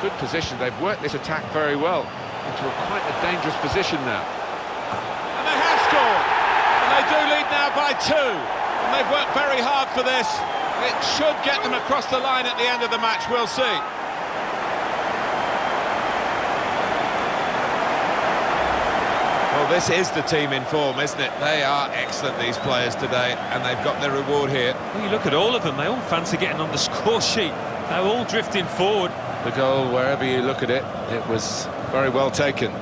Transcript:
good position. They've worked this attack very well into a quite a dangerous position now. And they have scored. And they do lead now by two. And they've worked very hard for this. It should get them across the line at the end of the match. We'll see. Well, this is the team in form, isn't it? They are excellent, these players today, and they've got their reward here. Well, you look at all of them, they all fancy getting on the score sheet. They're all drifting forward. The goal, wherever you look at it, it was very well taken.